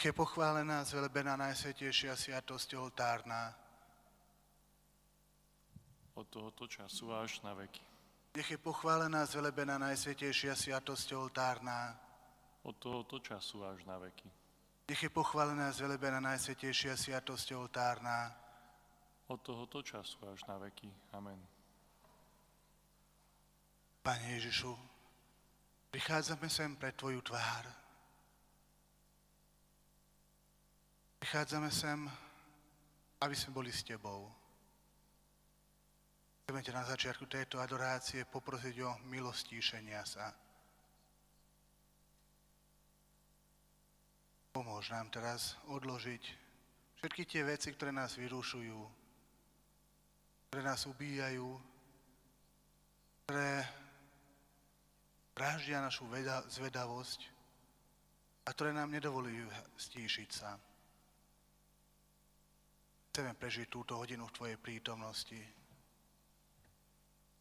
Nech je pochválená, zvelebená Najsvetejšia Sviatosť oltárna. od tohoto času až na veky. Nech je pochválená, zvelebená Najsvetejšia Sviatosť oltárna. Od tohoto času až na veky. Nech je pochválená, zvelebená Najsvetejšia Sviatosť oltárna. Od tohoto času až na veky. Amen. Pane Ježišu, prichádzame sem pre Tvoju tvár. Prichádzame sem, aby sme boli s Tebou. Chceme ťa na začiatku tejto adorácie poprosiť o milostíšenia sa. Pomôž nám teraz odložiť všetky tie veci, ktoré nás vyrušujú, ktoré nás ubíjajú, ktoré práždia našu veda, zvedavosť a ktoré nám nedovolujú stíšiť sa. Chceme prežiť túto hodinu v Tvojej prítomnosti.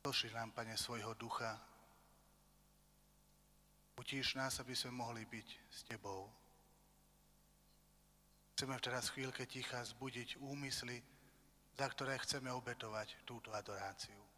Pošli nám, Pane, svojho ducha. Utíš nás, aby sme mohli byť s Tebou. Chceme teraz v chvíľke ticha zbudiť úmysly, za ktoré chceme obetovať túto adoráciu.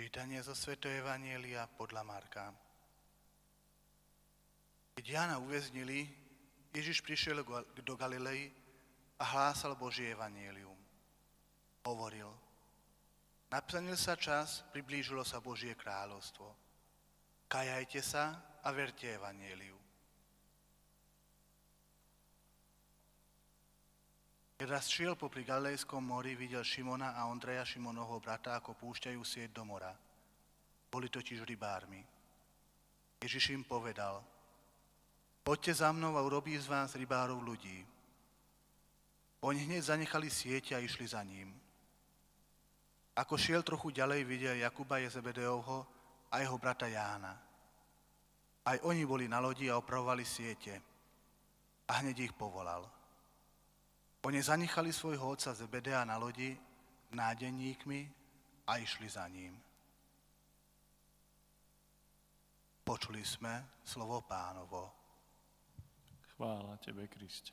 Čítanie zo Sv. Evanielia podľa Marka. Keď Jána uväznili, Ježiš prišiel do Galilei a hlásal Božie evanielium. Hovoril, napsanil sa čas, priblížilo sa Božie kráľovstvo. Kajajte sa a verte evanieliu. Keď raz šiel popri Galilejskom mori, videl Šimona a Ondreja Šimonovho brata, ako púšťajú sieť do mora. Boli totiž rybármi. Ježiš im povedal, poďte za mnou a urobí z vás rybárov ľudí. Oni hneď zanechali sieť a išli za ním. Ako šiel trochu ďalej, videl Jakuba Jezebedeovho a jeho brata Jána. Aj oni boli na lodi a opravovali siete. A hneď ich povolal. Oni zanechali svojho otca Zebedea na lodi nádenníkmi a išli za ním. Počuli sme slovo pánovo. Chvála Tebe, Kriste.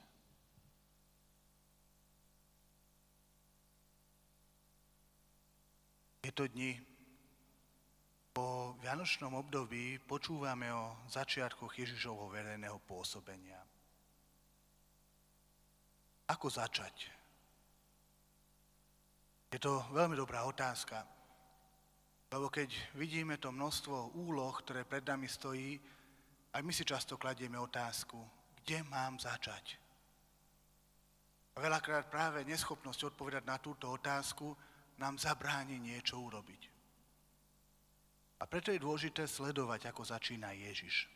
Je to dni. Po Vianočnom období počúvame o začiatkoch Ježišovho verejného pôsobenia. Ako začať? Je to veľmi dobrá otázka, lebo keď vidíme to množstvo úloh, ktoré pred nami stojí, aj my si často kladieme otázku, kde mám začať? A veľakrát práve neschopnosť odpovedať na túto otázku nám zabráni niečo urobiť. A preto je dôležité sledovať, ako začína Ježiš.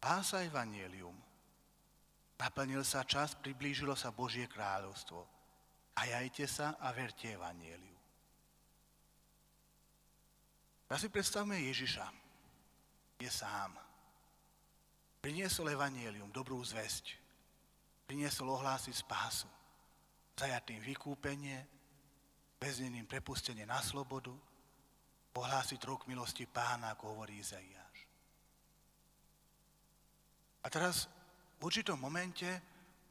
Pása Evangelium Naplnil sa čas, priblížilo sa Božie kráľovstvo. A jajte sa a verte Evangeliu. Teraz si predstavme Ježiša. Je sám. Priniesol Evangelium, dobrú zväzť. Priniesol ohlásiť spásu. Zajatým vykúpenie, väzneným prepustenie na slobodu, ohlásiť rok milosti pána, ako hovorí Izaiáš. A teraz v určitom momente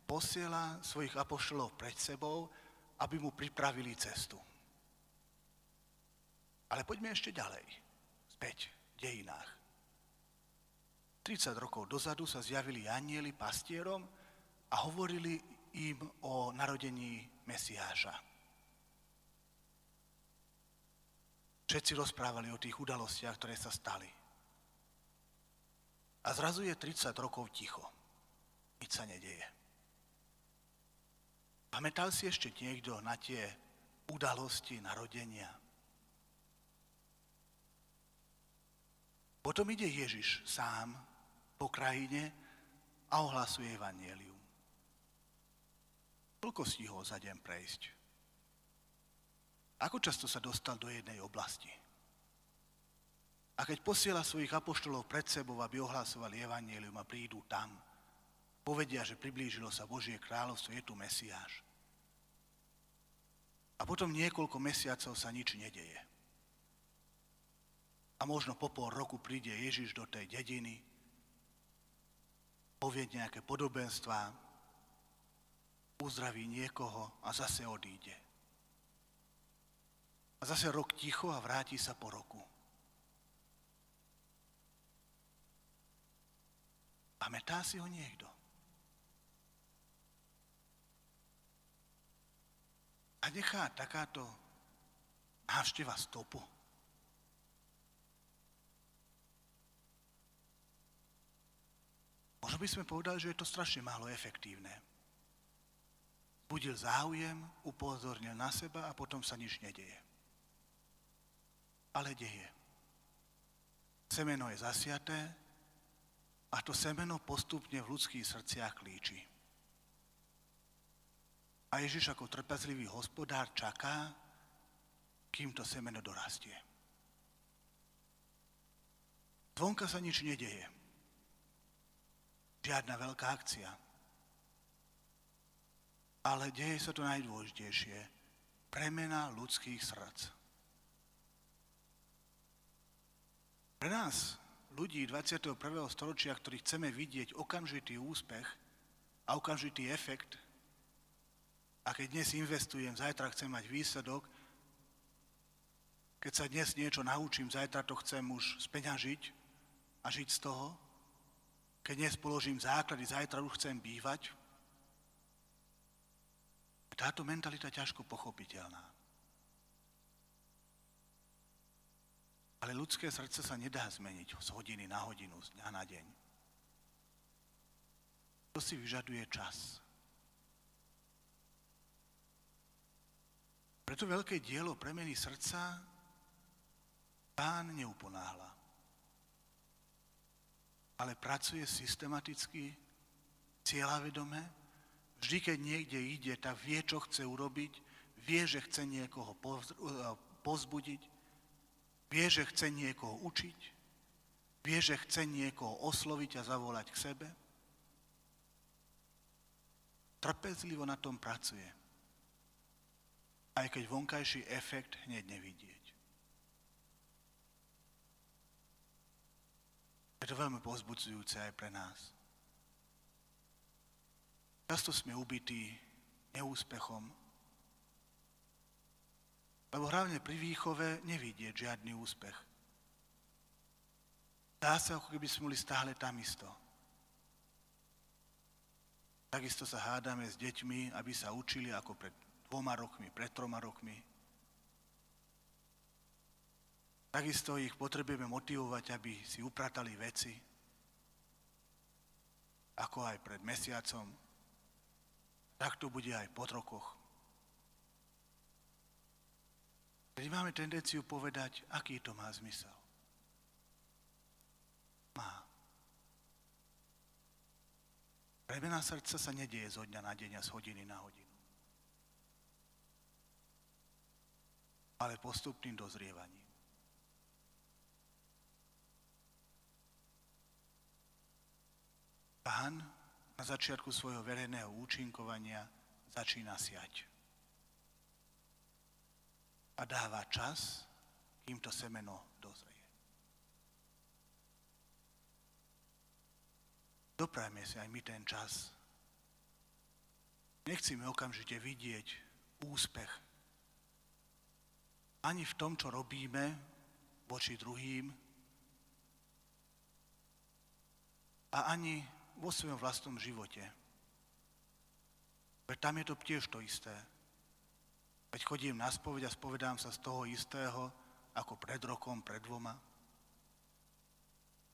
posiela svojich apoštolov pred sebou, aby mu pripravili cestu. Ale poďme ešte ďalej, späť v dejinách. 30 rokov dozadu sa zjavili anieli pastierom a hovorili im o narodení Mesiáša. Všetci rozprávali o tých udalostiach, ktoré sa stali. A zrazu je 30 rokov ticho. Nič sa nedeje. Pamätal si ešte niekto na tie udalosti narodenia? Potom ide Ježiš sám po krajine a ohlasuje evanielium. Koľko stihol za deň prejsť? Ako často sa dostal do jednej oblasti? A keď posiela svojich apoštolov pred sebou, aby ohlasovali evanielium a prídu tam, povedia, že priblížilo sa Božie kráľovstvo, je tu Mesiáš. A potom niekoľko mesiacov sa nič nedeje. A možno po pol roku príde Ježiš do tej dediny, povie nejaké podobenstva, uzdraví niekoho a zase odíde. A zase rok ticho a vráti sa po roku. Pamätá si ho niekto? A nechá takáto návšteva stopu. Možno by sme povedali, že je to strašne málo efektívne. Budil záujem, upozornil na seba a potom sa nič nedeje. Ale deje. Semeno je zasiaté a to semeno postupne v ľudských srdciach klíči. A Ježiš ako trpezlivý hospodár čaká, kým to semeno dorastie. Zvonka sa nič nedeje. Žiadna veľká akcia. Ale deje sa to najdôležitejšie. Premena ľudských srdc. Pre nás, ľudí 21. storočia, ktorí chceme vidieť okamžitý úspech a okamžitý efekt, a keď dnes investujem, zajtra chcem mať výsledok, keď sa dnes niečo naučím, zajtra to chcem už speňažiť a žiť z toho, keď dnes položím základy, zajtra už chcem bývať, táto mentalita ťažko pochopiteľná. Ale ľudské srdce sa nedá zmeniť z hodiny na hodinu, z dňa na deň. To si vyžaduje čas. Preto veľké dielo premeny srdca pán neuponáhla. Ale pracuje systematicky, cieľavedome. Vždy, keď niekde ide, tak vie, čo chce urobiť, vie, že chce niekoho pozbudiť, vie, že chce niekoho učiť, vie, že chce niekoho osloviť a zavolať k sebe. Trpezlivo na tom pracuje aj keď vonkajší efekt hneď nevidieť. Je to veľmi pozbudzujúce aj pre nás. Často sme ubití neúspechom, lebo hlavne pri výchove nevidieť žiadny úspech. Dá sa, ako keby sme boli stále tam isto. Takisto sa hádame s deťmi, aby sa učili ako pred dvoma rokmi, pred troma rokmi. Takisto ich potrebujeme motivovať, aby si upratali veci, ako aj pred mesiacom. Tak to bude aj po rokoch. Keď máme tendenciu povedať, aký to má zmysel. Má. Premena srdca sa nedieje zo dňa na deň a z hodiny na hodinu. Ale postupným dozrievaním. Pán na začiatku svojho verejného účinkovania začína siať. A dáva čas, kým to semeno dozrie. Doprajme si aj my ten čas. Nechcíme okamžite vidieť úspech. Ani v tom, čo robíme voči druhým, a ani vo svojom vlastnom živote. Veď tam je to tiež to isté. Veď chodím na spoveď a spovedám sa z toho istého, ako pred rokom, pred dvoma.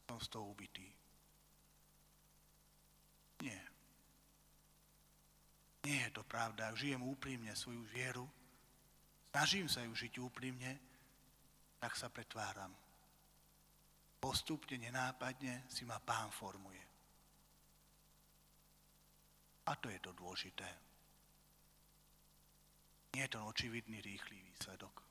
Som z toho ubitý. Nie. Nie je to pravda. Ak žijem úprimne svoju vieru, snažím sa ju žiť úprimne, tak sa pretváram. Postupne, nenápadne si ma pán formuje. A to je to dôležité. Nie je to očividný, rýchly výsledok.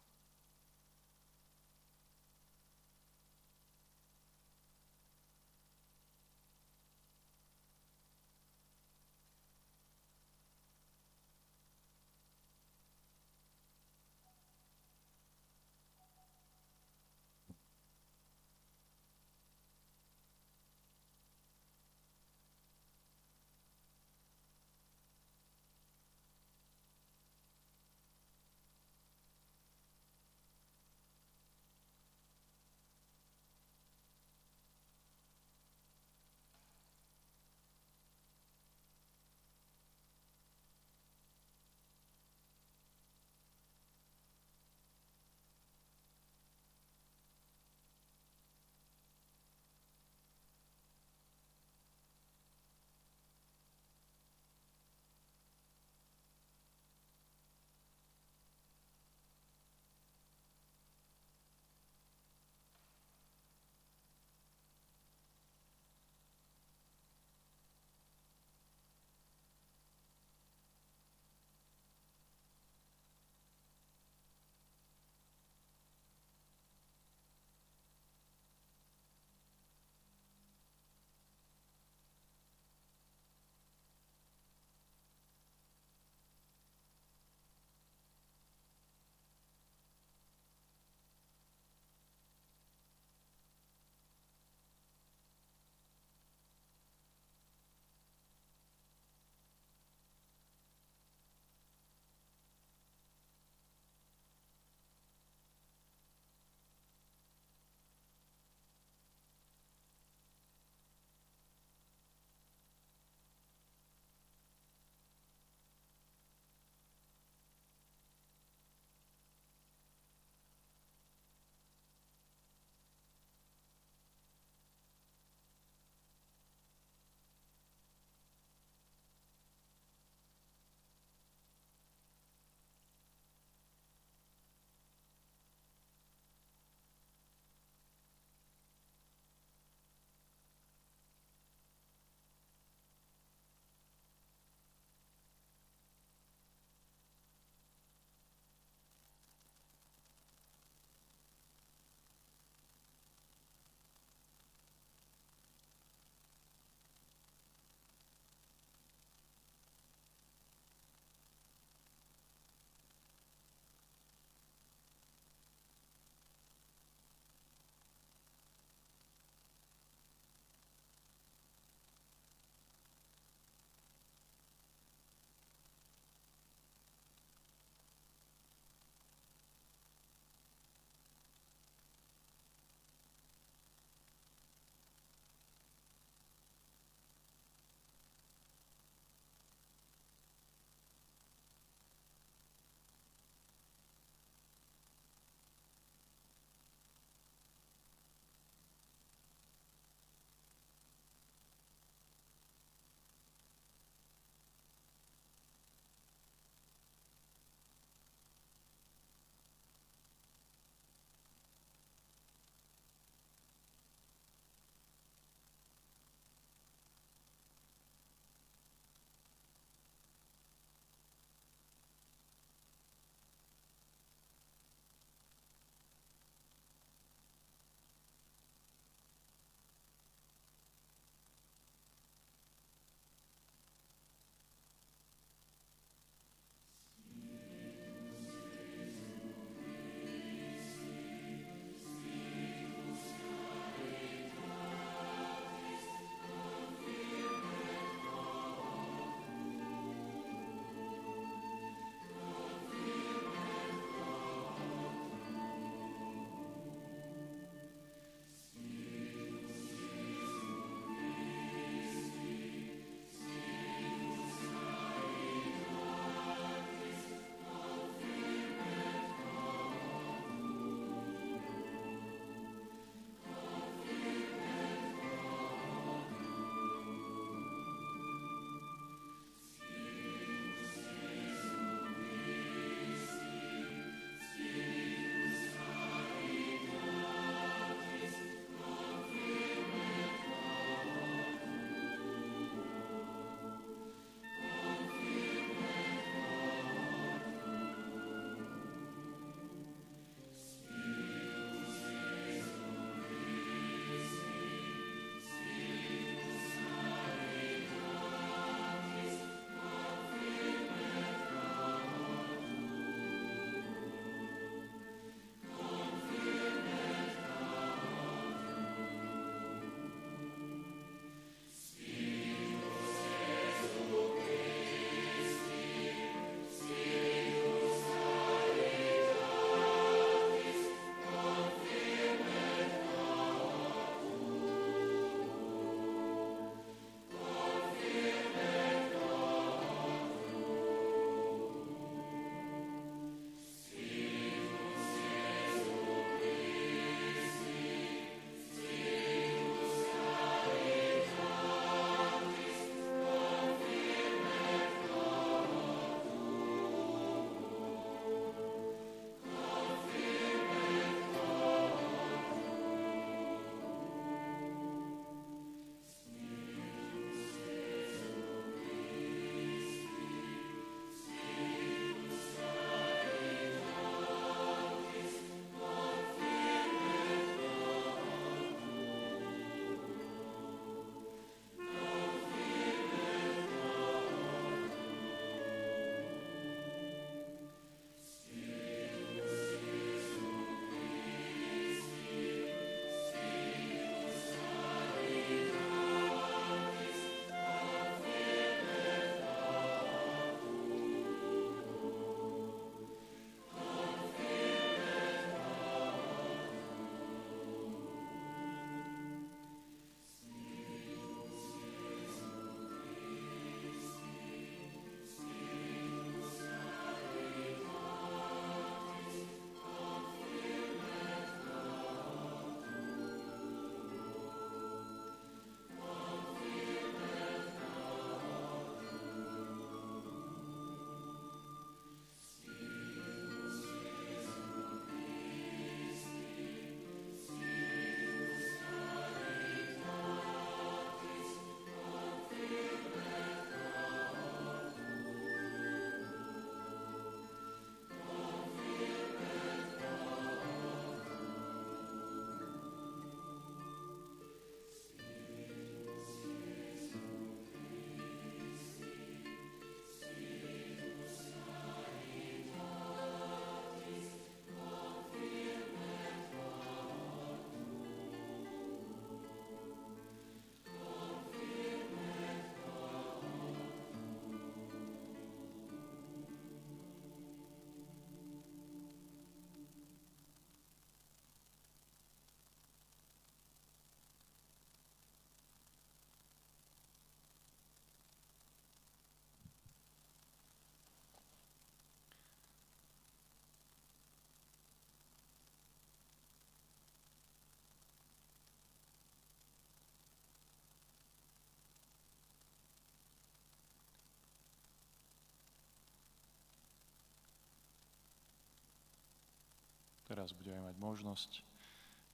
Teraz budeme mať možnosť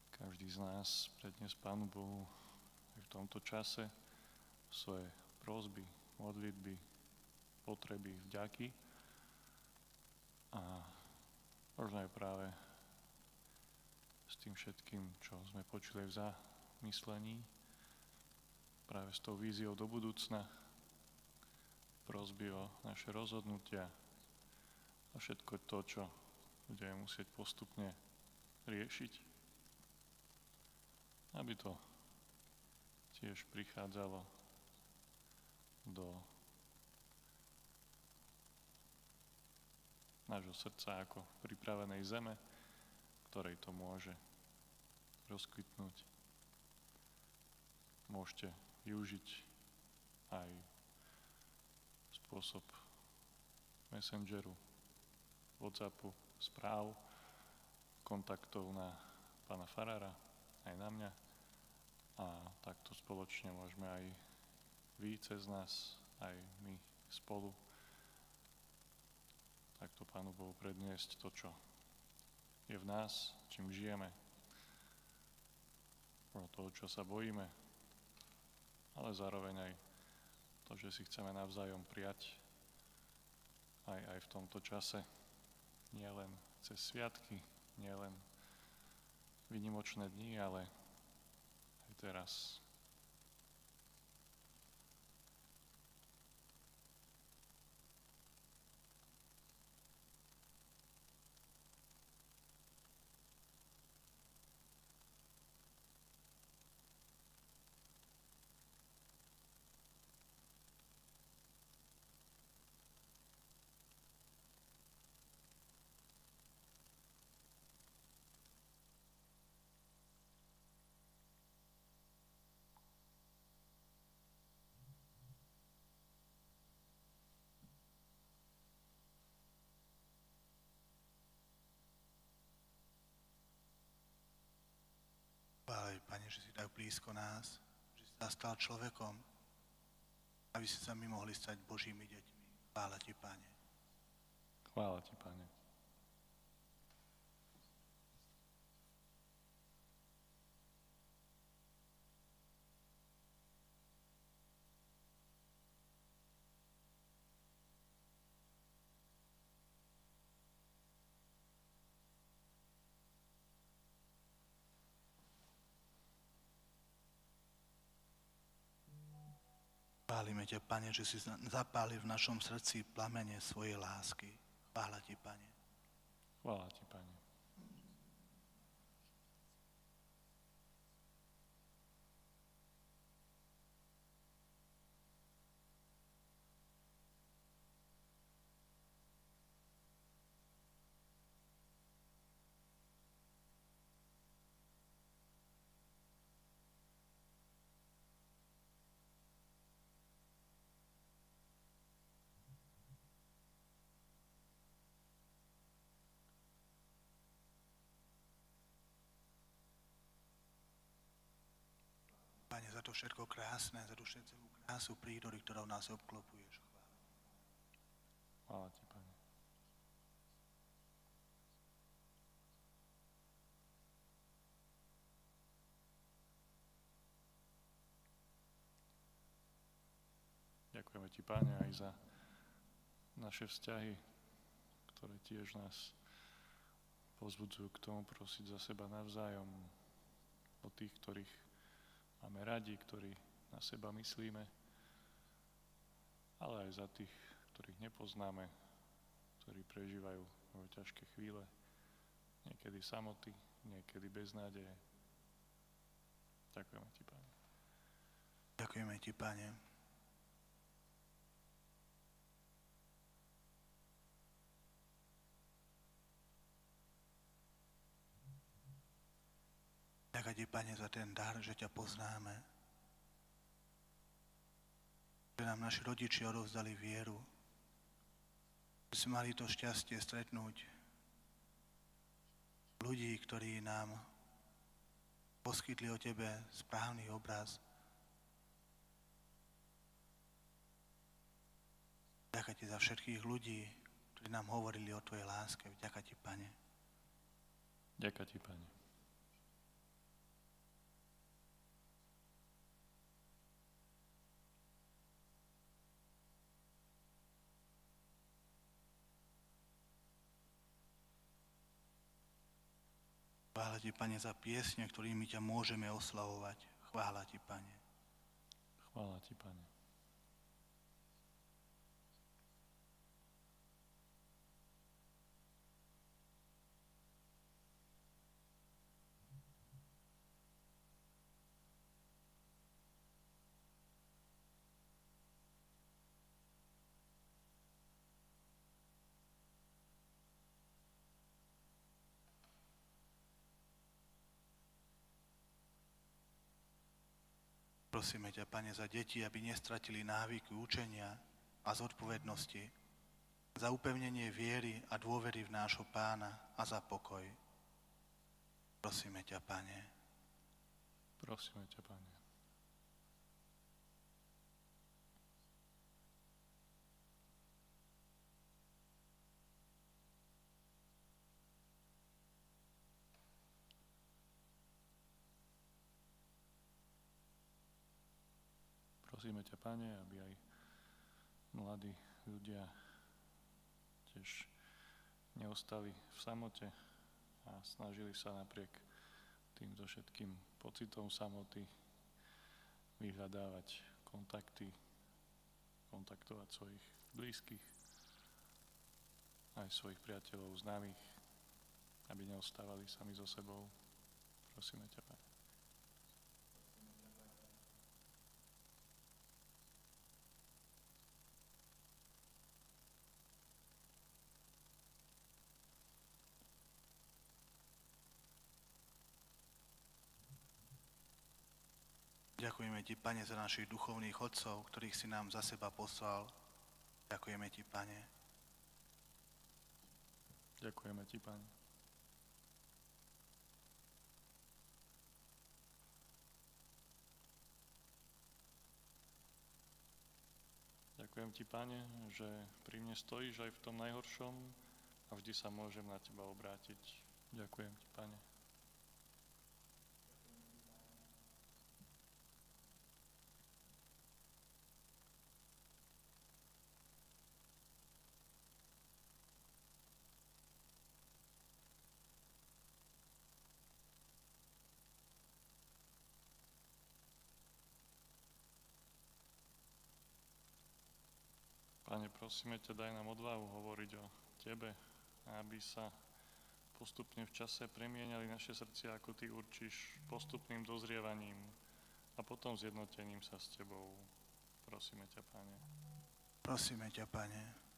každý z nás predniesť Pánu Bohu aj v tomto čase svoje prosby, modlitby, potreby, vďaky. A možno aj práve s tým všetkým, čo sme počuli v zamyslení, práve s tou víziou do budúcna, prosby o naše rozhodnutia a všetko to, čo budeme musieť postupne riešiť, aby to tiež prichádzalo do nášho srdca ako pripravenej zeme, ktorej to môže rozkvitnúť. Môžete využiť aj spôsob Messengeru, Whatsappu, správ, kontaktov na pána Farara, aj na mňa. A takto spoločne môžeme aj vy cez nás, aj my spolu takto Pánu Bohu predniesť to, čo je v nás, čím žijeme, toho, čo sa bojíme, ale zároveň aj to, že si chceme navzájom prijať aj, aj v tomto čase, nielen cez sviatky, nielen vynimočné dni, ale aj teraz. Chváľaj, Pane, že si tak blízko nás, že si sa stal človekom, aby si sa my mohli stať Božími deťmi. Chvála Ti, Pane. Chvála Ti, Pane. Chválime ťa, Pane, že si zapáli v našom srdci plamene svojej lásky. Chvála Ti, Pane. Chvála Ti, Pane. Pane, za to všetko krásne, za tú všetku krásu prírody, ktorou nás obklopuješ. Chvála Ti, Pane. Ďakujeme Ti, Pane, aj za naše vzťahy, ktoré tiež nás pozbudzujú k tomu prosiť za seba navzájom o tých, ktorých máme radi, ktorí na seba myslíme, ale aj za tých, ktorých nepoznáme, ktorí prežívajú ťažké chvíle, niekedy samoty, niekedy beznádeje. Ďakujeme Ti, Pane. Ďakujeme Ti, Pane. Ďakujem Ti, Pane, za ten dar, že ťa poznáme. Že nám naši rodiči odovzdali vieru. Že sme mali to šťastie stretnúť ľudí, ktorí nám poskytli o Tebe správny obraz. Ďakujem Ti za všetkých ľudí, ktorí nám hovorili o Tvojej láske. Ďakujem Ti, Pane. Ďakujem Ti, Pane. Chvála Ti, Pane, za piesne, ktorými ťa môžeme oslavovať. Chvála Ti, Pane. Chvála Ti, Pane. Prosíme ťa, Pane, za deti, aby nestratili návyky učenia a zodpovednosti, za upevnenie viery a dôvery v nášho pána a za pokoj. Prosíme ťa, Pane. Prosíme ťa, Pane. Prosíme ťa, Pane, aby aj mladí ľudia tiež neostali v samote a snažili sa napriek týmto všetkým pocitom samoty vyhľadávať kontakty, kontaktovať svojich blízkych, aj svojich priateľov, známych, aby neostávali sami so sebou. Prosíme ťa, Pane. Ďakujeme Ti, Pane, za našich duchovných odcov, ktorých si nám za seba poslal. Ďakujeme Ti, Pane. Ďakujeme Ti, Pane. Ďakujem Ti, Pane, že pri mne stojíš aj v tom najhoršom a vždy sa môžem na Teba obrátiť. Ďakujem Ti, Pane. Pane, prosíme ťa, daj nám odvahu hovoriť o Tebe, aby sa postupne v čase premieniali naše srdcia, ako Ty určíš, postupným dozrievaním a potom zjednotením sa s Tebou. Prosíme ťa, Pane. Prosíme ťa, Pane.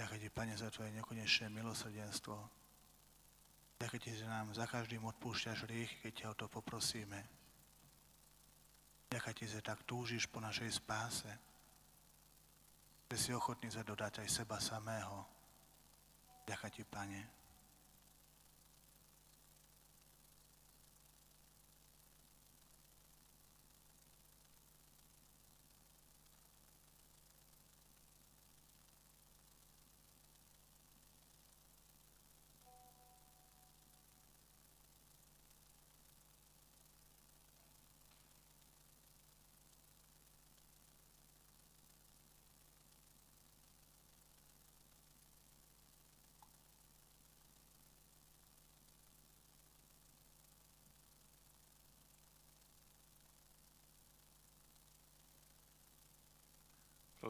Ďakujem Ti, Pane, za Tvoje nekonečné milosrdenstvo. Ďakujem Ti, že nám za každým odpúšťaš hriech, keď ťa o to poprosíme. Ďakujem Ti, že tak túžiš po našej spáse, že si ochotný zadodať aj seba samého. Ďakujem Ti, Pane.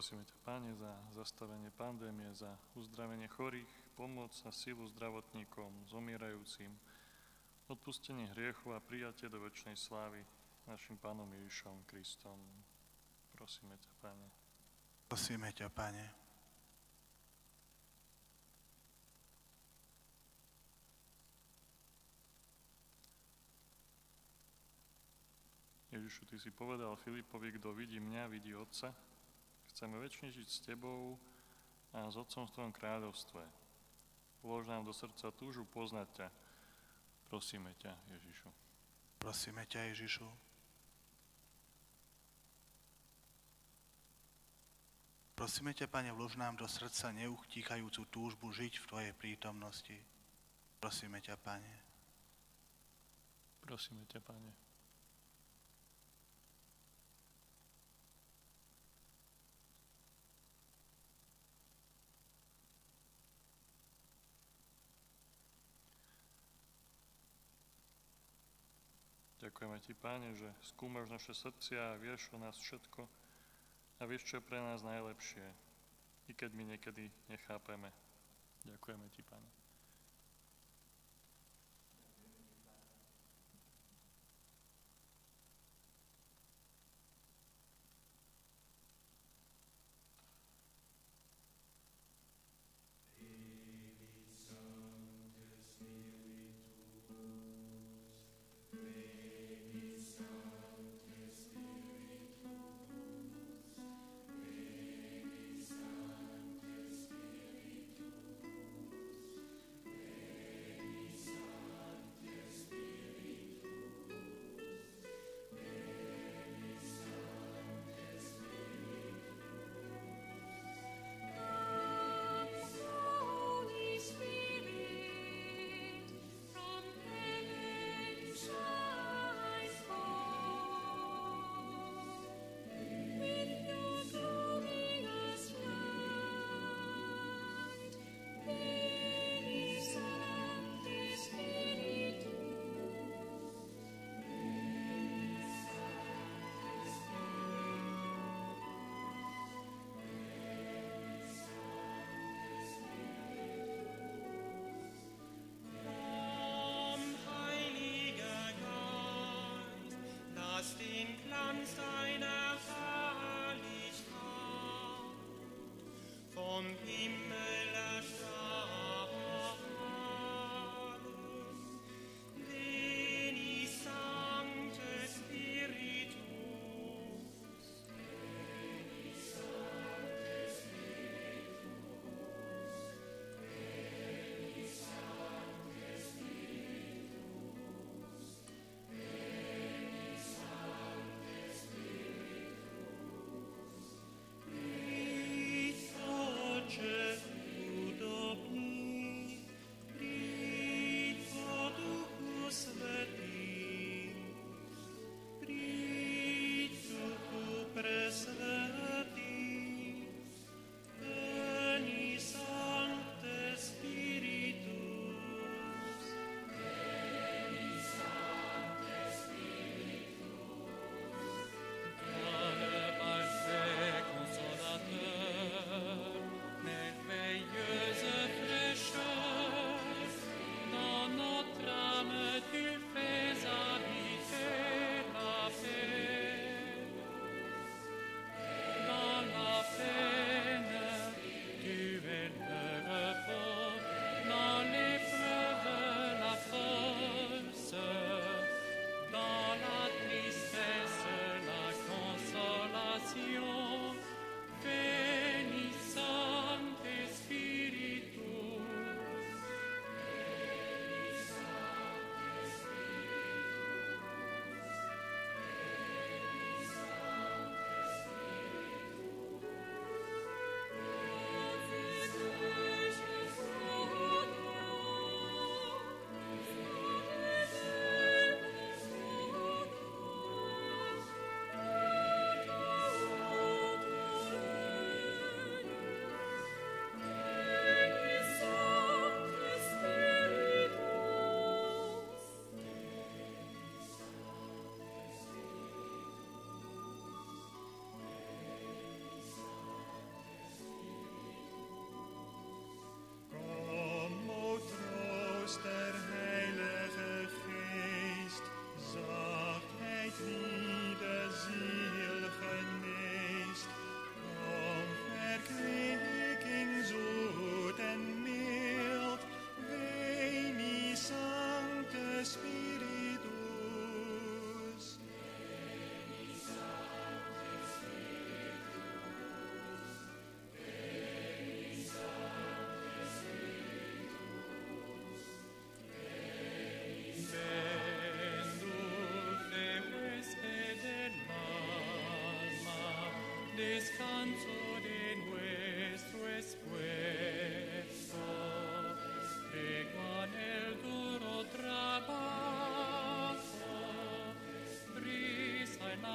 Prosíme ťa, Páne, za zastavenie pandémie, za uzdravenie chorých, pomoc a silu zdravotníkom, zomierajúcim, odpustenie hriechov a prijatie do väčšnej slávy našim Pánom Ježišom Kristom. Prosíme ťa, Pane. Prosíme ťa, Pane. Ježišu, Ty si povedal Filipovi, kto vidí mňa, vidí Otca. Chceme väčšine žiť s Tebou a s Otcom v Tvojom kráľovstve. Vlož nám do srdca túžu poznať ťa. Prosíme ťa, Ježišu. Prosíme ťa, Ježišu. Prosíme ťa, Pane, vlož nám do srdca neuchtíkajúcu túžbu žiť v Tvojej prítomnosti. Prosíme ťa, Pane. Prosíme ťa, Pane. Ďakujeme Ti, Páne, že skúmaš naše srdcia a vieš o nás všetko a vieš, čo je pre nás najlepšie, i keď my niekedy nechápeme. Ďakujeme Ti, Pane. Amen.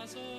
was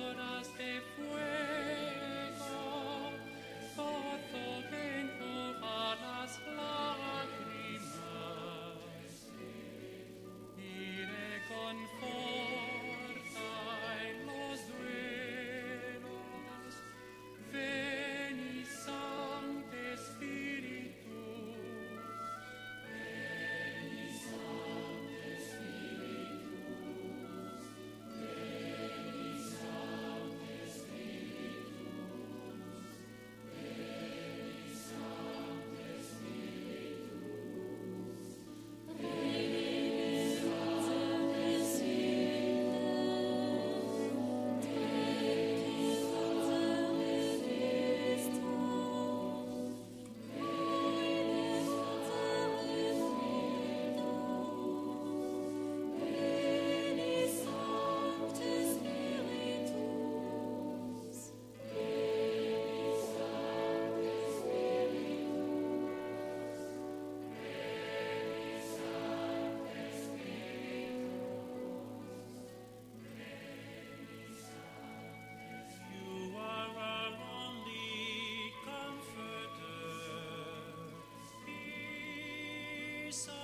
so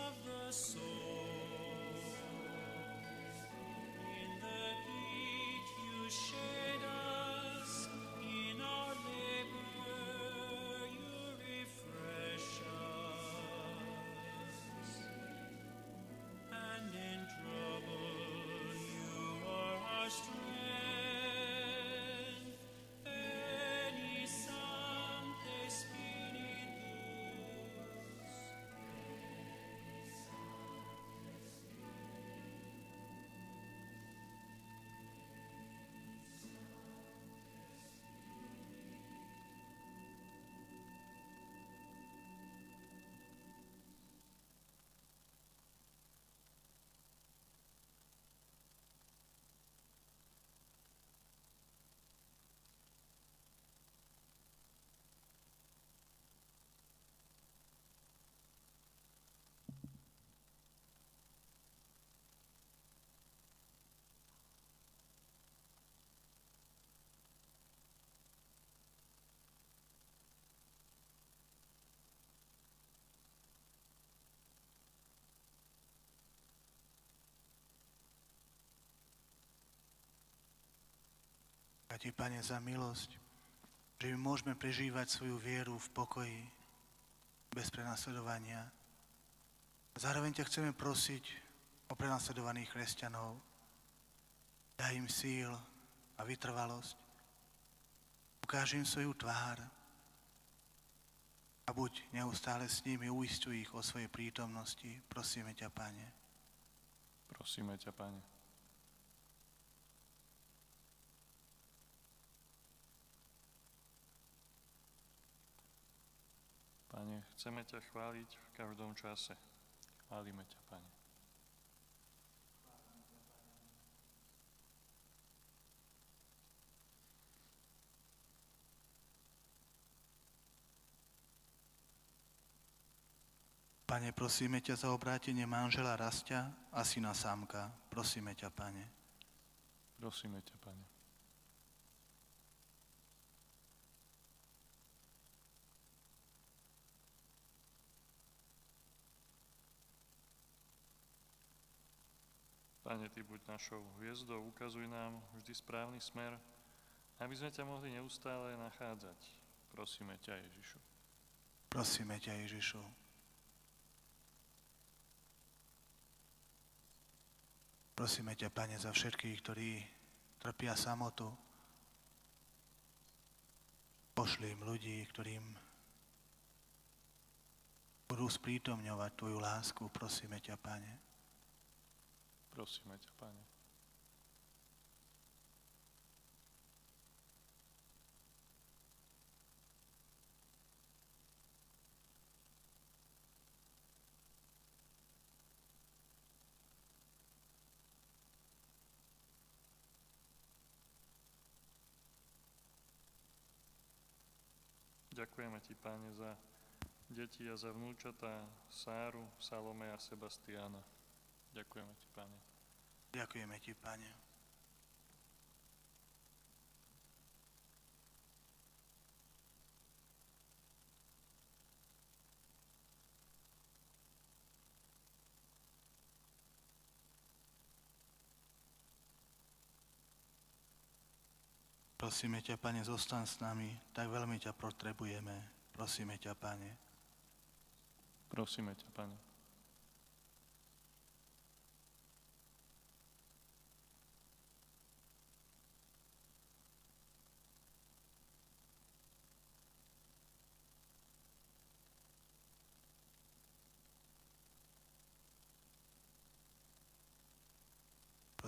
Ti, Pane, za milosť, že my môžeme prežívať svoju vieru v pokoji, bez prenasledovania. Zároveň ťa chceme prosiť o prenasledovaných kresťanov. Daj im síl a vytrvalosť. Ukáž im svoju tvár a buď neustále s nimi, uistuj ich o svojej prítomnosti. Prosíme ťa, Pane. Prosíme ťa, Pane. Pane, chceme ťa chváliť v každom čase. Chválime ťa, Pane. Pane, prosíme ťa za obrátenie manžela Rastia a syna Sámka. Prosíme ťa, Pane. Prosíme ťa, Pane. Pane, Ty buď našou hviezdou, ukazuj nám vždy správny smer, aby sme ťa mohli neustále nachádzať. Prosíme ťa, Ježišu. Prosíme ťa, Ježišu. Prosíme ťa, Pane, za všetkých, ktorí trpia samotu. Pošli im ľudí, ktorým budú sprítomňovať Tvoju lásku. Prosíme ťa, Pane. Prosíme ťa, Pane. Ďakujeme Ti, Pane, za deti a za vnúčatá Sáru, Salome a Sebastiana. Ďakujeme ti, Pane. Ďakujeme ti, Pane. Prosíme ťa, Pane, zostan s nami, tak veľmi ťa potrebujeme. Prosíme ťa, Pane. Prosíme ťa, Pane.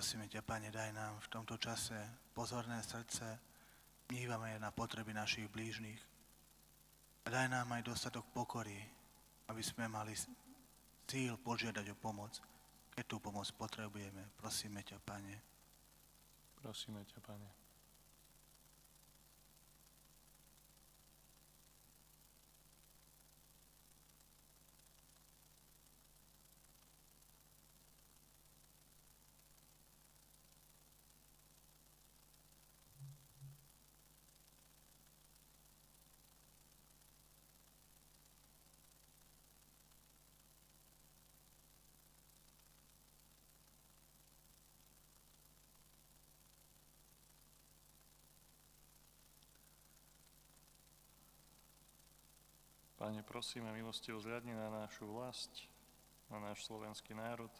Prosíme ťa, Pane, daj nám v tomto čase pozorné srdce, vnívame na potreby našich blížnych. A daj nám aj dostatok pokory, aby sme mali cíl požiadať o pomoc, keď tú pomoc potrebujeme. Prosíme ťa, Pane. Prosíme ťa, Pane. Pane, prosíme milostivo zriadni na našu vlast, na náš slovenský národ.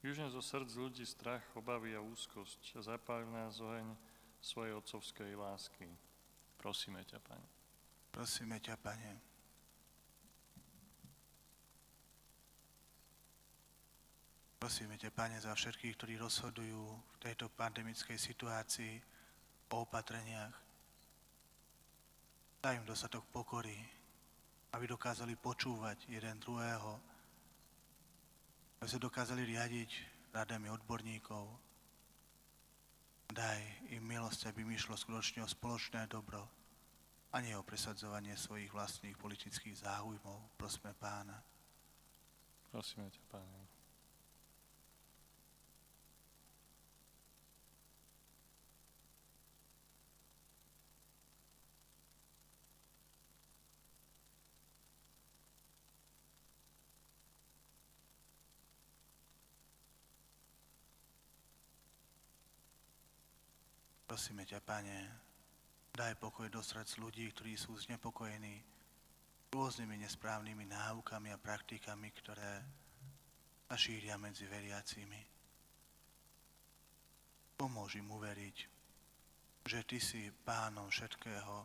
Južne zo srdc ľudí strach, obavy a úzkosť a zapáli v nás oheň svojej otcovskej lásky. Prosíme ťa, Pane. Prosíme ťa, Pane. Prosíme ťa, Pane, za všetkých, ktorí rozhodujú v tejto pandemickej situácii o opatreniach. Daj im dostatok pokory, aby dokázali počúvať jeden druhého, aby sa dokázali riadiť radami odborníkov. Daj im milosť, aby mi skutočne o spoločné dobro a nie o presadzovanie svojich vlastných politických záujmov. Prosme pána. Prosíme ťa, Pane. Prosíme ťa, Pane, daj pokoj do srdc ľudí, ktorí sú znepokojení rôznymi nesprávnymi náukami a praktikami, ktoré sa šíria medzi veriacimi. Pomôž im uveriť, že Ty si pánom všetkého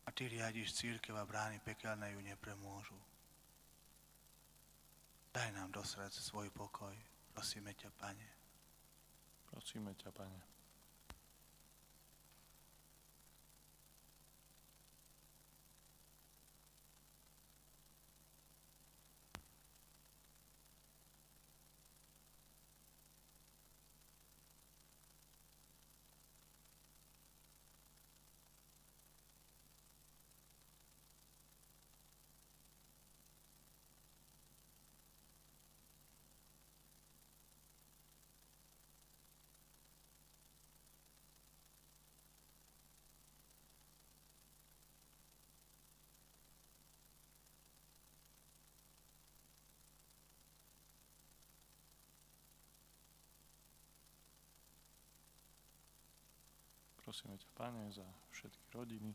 a Ty riadiš církev a brány pekelné ju nepremôžu. Daj nám do srdc svoj pokoj, prosíme ťa, Pane. Prosíme ťa, Pane. Prosíme ťa, Pane, za všetky rodiny,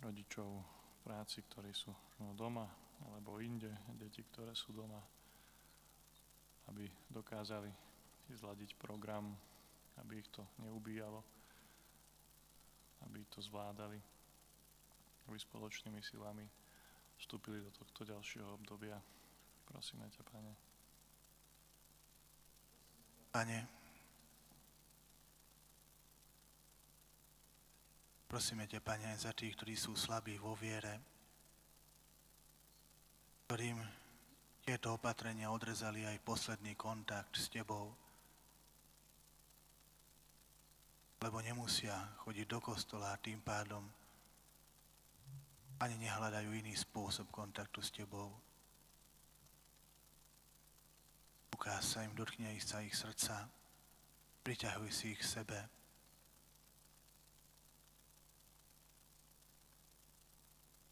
rodičov v práci, ktorí sú no, doma alebo inde, deti, ktoré sú doma, aby dokázali zladiť program, aby ich to neubíjalo, aby to zvládali, aby spoločnými silami vstúpili do tohto ďalšieho obdobia. Prosíme ťa, Pane. Pane, prosíme ťa, Pane, aj za tých, ktorí sú slabí vo viere, ktorým tieto opatrenia odrezali aj posledný kontakt s Tebou, lebo nemusia chodiť do kostola a tým pádom ani nehľadajú iný spôsob kontaktu s Tebou. Ukáž sa im, dotkne ich sa ich srdca, priťahuj si ich k sebe.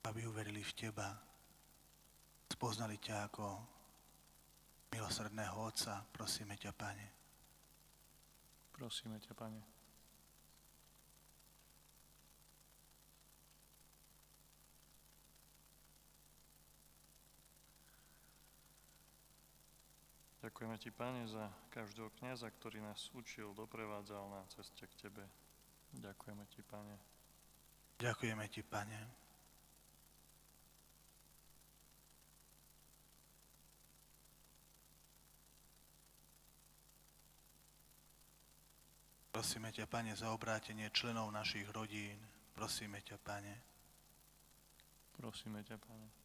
aby uverili v Teba, spoznali ťa ako milosrdného Otca. Prosíme ťa, Pane. Prosíme ťa, Pane. Ďakujeme Ti, Pane, za každého kniaza, ktorý nás učil, doprevádzal na ceste k Tebe. Ďakujeme Ti, Pane. Ďakujeme Ti, Pane. Prosíme ťa, Pane, za obrátenie členov našich rodín. Prosíme ťa, Pane. Prosíme ťa, Pane.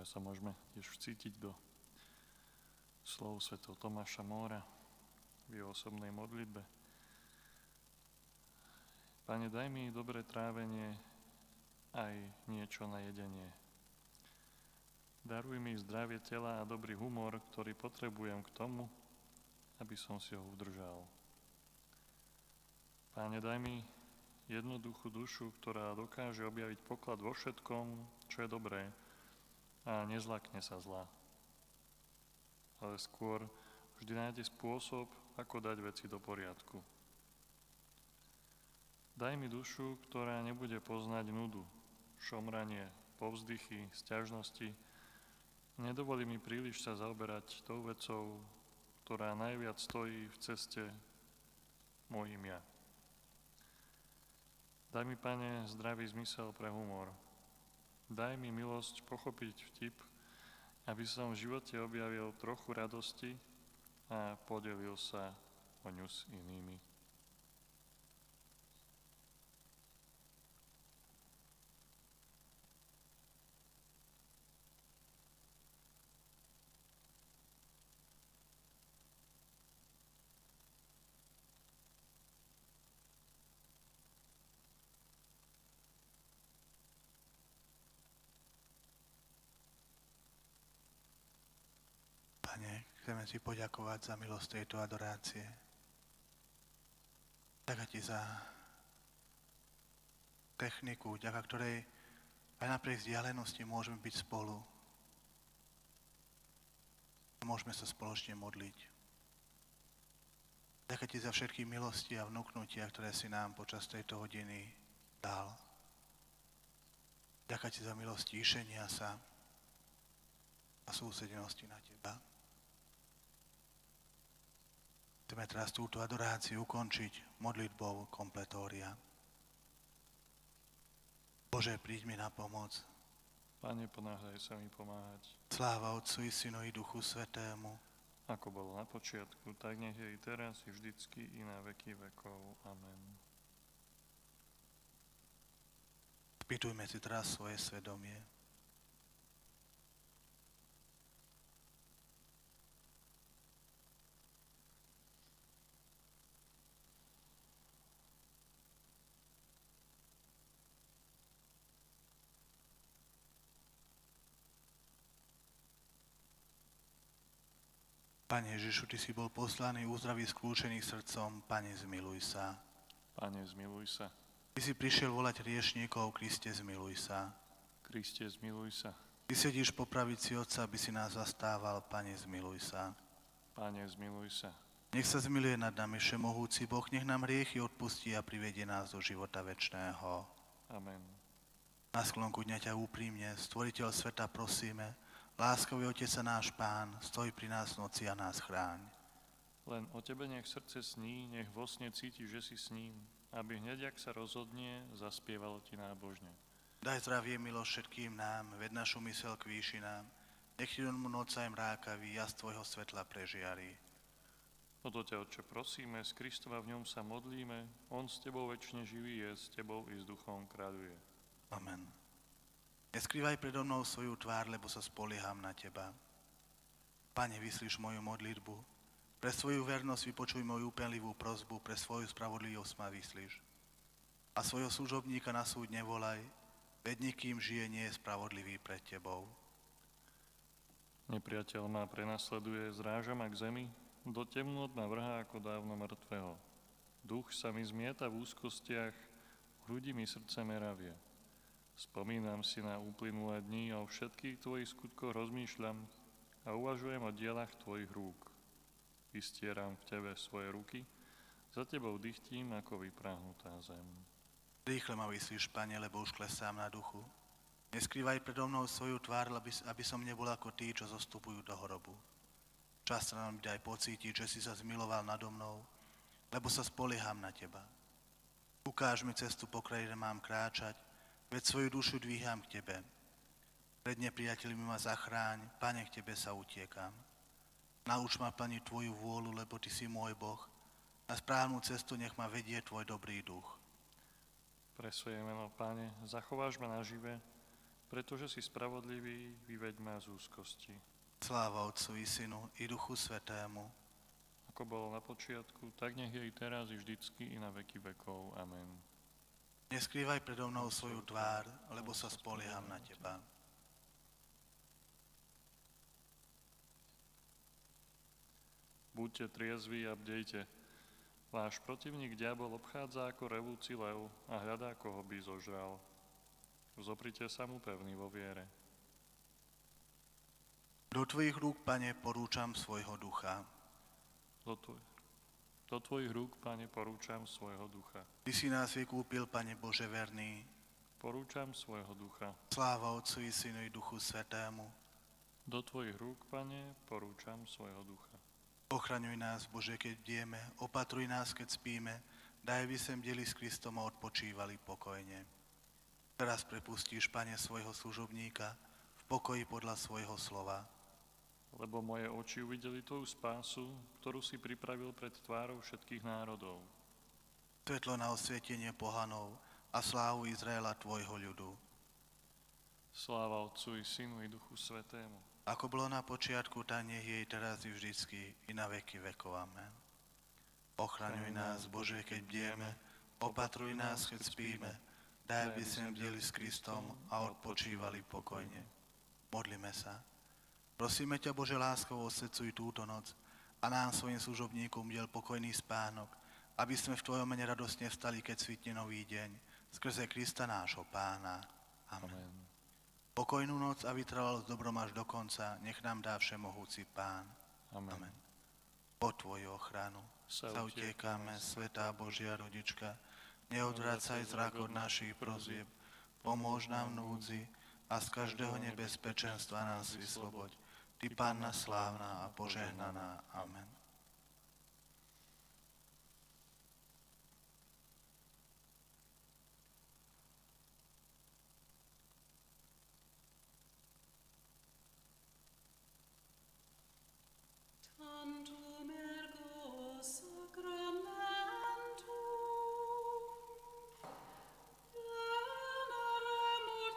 Teraz sa môžeme tiež vcítiť do slov Sv. Tomáša Móra v jeho osobnej modlitbe. Pane, daj mi dobré trávenie aj niečo na jedenie. Daruj mi zdravie tela a dobrý humor, ktorý potrebujem k tomu, aby som si ho udržal. Páne, daj mi jednoduchú dušu, ktorá dokáže objaviť poklad vo všetkom, čo je dobré, a nezlakne sa zla. Ale skôr vždy nájde spôsob, ako dať veci do poriadku. Daj mi dušu, ktorá nebude poznať nudu, šomranie, povzdychy, sťažnosti. Nedovolí mi príliš sa zaoberať tou vecou, ktorá najviac stojí v ceste mojim ja. Daj mi, Pane, zdravý zmysel pre humor, Daj mi milosť pochopiť vtip, aby som v živote objavil trochu radosti a podelil sa o ňu s inými. Chceme ti poďakovať za milosť tejto adorácie. Ďakujem ti za techniku, ďaká ktorej aj napriek vzdialenosti môžeme byť spolu. Môžeme sa spoločne modliť. Ďakujem ti za všetky milosti a vnúknutia, ktoré si nám počas tejto hodiny dal. Ďakujem ti za milosť tíšenia sa a súsedenosti na teba. Chceme teraz túto adoráciu ukončiť modlitbou kompletória. Bože, príď mi na pomoc. Pane, ponáhľaj sa mi pomáhať. Sláva Otcu i Synu i Duchu Svetému. Ako bolo na počiatku, tak nech je i teraz, i vždycky, i na veky vekov. Amen. Spýtujme si teraz svoje svedomie. Pane Ježišu, Ty si bol poslaný uzdraví skľúčených srdcom. Pane, zmiluj sa. Pane, zmiluj sa. Ty si prišiel volať riešníkov, Kriste, zmiluj sa. Kriste, zmiluj sa. Ty sedíš po pravici Otca, aby si nás zastával, Pane, zmiluj sa. Pane, zmiluj sa. Nech sa zmiluje nad nami všemohúci Boh, nech nám riechy odpustí a privedie nás do života večného. Amen. Na sklonku dňa ťa úprimne, stvoriteľ sveta, prosíme, láskavý Otec a náš Pán, stoj pri nás noci a nás chráň. Len o tebe nech srdce sní, nech vo sne cíti, že si s ním, aby hneď, ak sa rozhodne, zaspievalo ti nábožne. Daj zdravie, milosť všetkým nám, ved našu mysel k výšinám, nech ti mu noc aj mrákavý, jas tvojho svetla prežiari. O to ťa, Otče, prosíme, z Kristova v ňom sa modlíme, On s tebou väčšine živý je, s tebou i s duchom kráľuje. Amen. Neskrývaj predo mnou svoju tvár, lebo sa spolieham na teba. Pane, vyslíš moju modlitbu. Pre svoju vernosť vypočuj moju úpenlivú prozbu, pre svoju spravodlivosť ma vyslíš. A svojho služobníka na súd nevolaj, veď nikým žije nie je spravodlivý pred tebou. Nepriateľ ma prenasleduje, zráža ma k zemi, do temnot ma vrhá ako dávno mŕtvého. Duch sa mi zmieta v úzkostiach, hrudi mi srdce meravie. Spomínam si na uplynulé dni a o všetkých tvojich skutkoch rozmýšľam a uvažujem o dielach tvojich rúk. Vystieram v tebe svoje ruky, za tebou dychtím ako vypráhnutá zem. Rýchle ma vyslíš, Pane, lebo už klesám na duchu. Neskrývaj predo mnou svoju tvár, aby, som nebol ako tí, čo zostupujú do hrobu. Čas sa nám daj pocítiť, že si sa zmiloval nado mnou, lebo sa spolieham na teba. Ukáž mi cestu, po ktorej mám kráčať, veď svoju dušu dvíham k tebe. Pred nepriateľmi ma zachráň, Pane, k tebe sa utiekam. Nauč ma plniť tvoju vôľu, lebo ty si môj Boh. Na správnu cestu nech ma vedie tvoj dobrý duch. Pre svoje meno, Pane, zachováš ma nažive, pretože si spravodlivý, vyveď ma z úzkosti. Sláva Otcu i Synu i Duchu Svetému. Ako bolo na počiatku, tak nech je i teraz, i vždycky, i na veky vekov. Amen. Neskrývaj predo mnou svoju tvár, lebo sa spolieham na teba. Buďte triezví a bdejte. Váš protivník diabol obchádza ako revúci lev a hľadá, koho by zožral. Zoprite sa mu pevný vo viere. Do tvojich rúk, Pane, porúčam svojho ducha. Do, tvoj, do tvojich rúk, Pane, porúčam svojho ducha. Ty si nás vykúpil, Pane Bože verný. Porúčam svojho ducha. Sláva Otcu i Synu i Duchu Svetému. Do tvojich rúk, Pane, porúčam svojho ducha. Ochraňuj nás, Bože, keď bdieme, opatruj nás, keď spíme, daj, aby sem deli s Kristom a odpočívali pokojne. Teraz prepustíš, Pane, svojho služobníka v pokoji podľa svojho slova. Lebo moje oči uvideli tvoju spásu, ktorú si pripravil pred tvárou všetkých národov. Svetlo na osvietenie pohanov a slávu Izraela tvojho ľudu. Sláva Otcu i Synu i Duchu Svetému. Ako bolo na počiatku, tak nech je i teraz i vždycky i na veky vekov. Amen. Ochraňuj nás, Bože, keď bdieme, opatruj nás, keď spíme, daj, aby sme bdeli s Kristom a odpočívali pokojne. Modlíme sa. Prosíme ťa, Bože, láskovo osvedcuj túto noc a nám svojim služobníkom diel pokojný spánok, aby sme v Tvojom mene radosne vstali, keď svitne nový deň, skrze Krista nášho Pána. Amen. Amen. Pokojnú noc a vytrvalosť dobrom až do konca, nech nám dá všemohúci Pán. Amen. Amen. Po Tvoju ochranu Sa utiekame, Svetá Božia rodička, neodvracaj zrak od našich prozieb, pomôž nám v núdzi a z každého nebezpečenstva nás vysloboď. Ty, Panna slávna a požehnaná. Amen. Tantum ergo sacramentum veneremur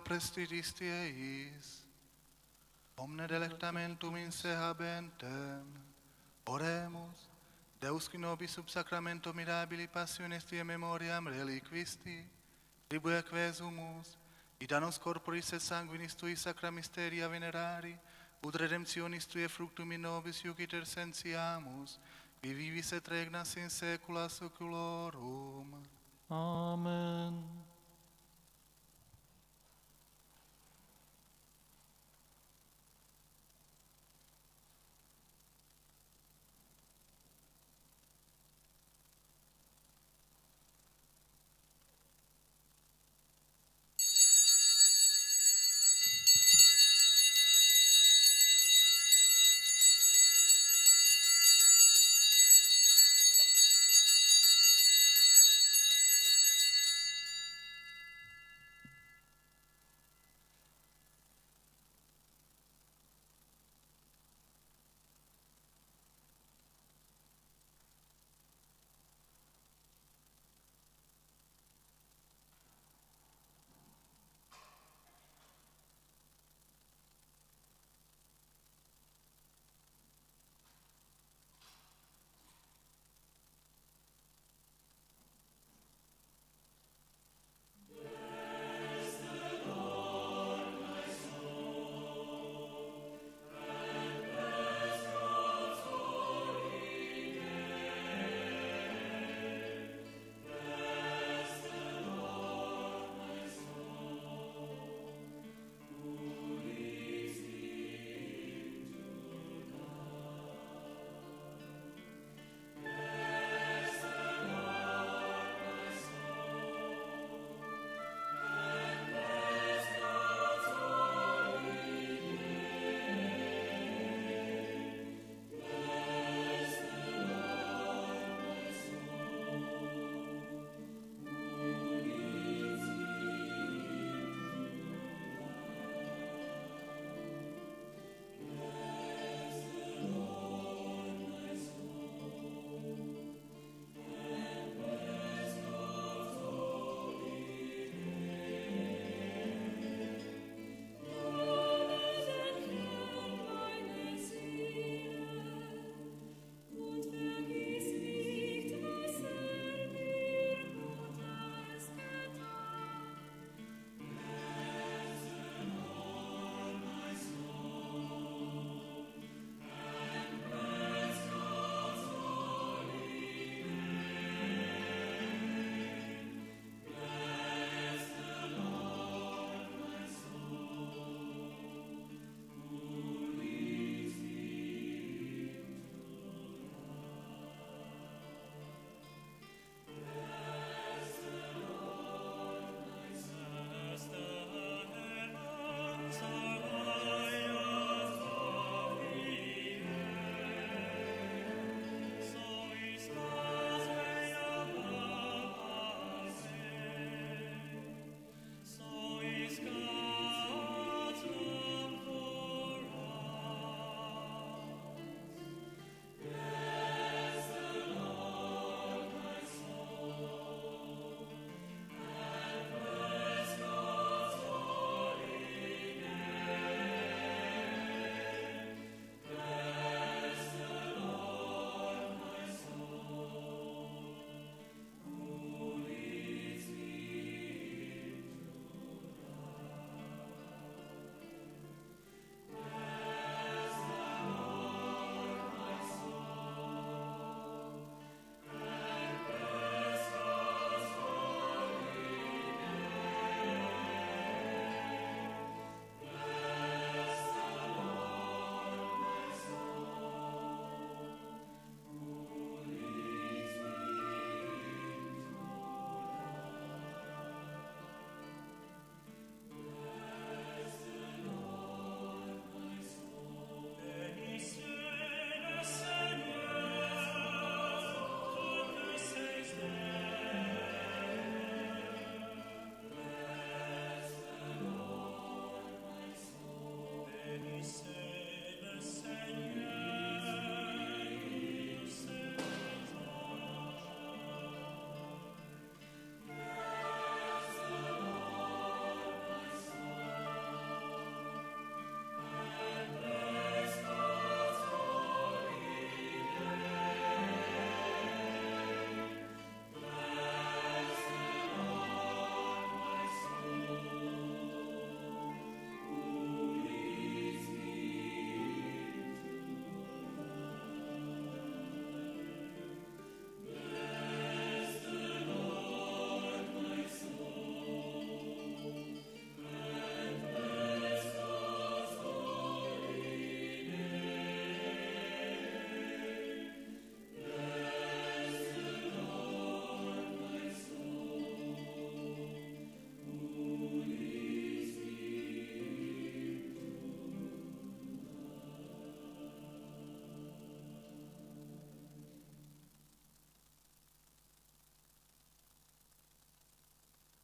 Celo prestitis Tieis, omne delectamentum in se habentem, oremus, Deus qui nobis sub sacramento mirabili passiones Tue memoriam reliquisti, tribue quesumus, id annos corporis et sanguinis Tui sacra mysteria venerari, ut redemptionis Tue fructum in nobis iuciter sensiamus, qui vivis et regnas in saecula saeculorum. Amen.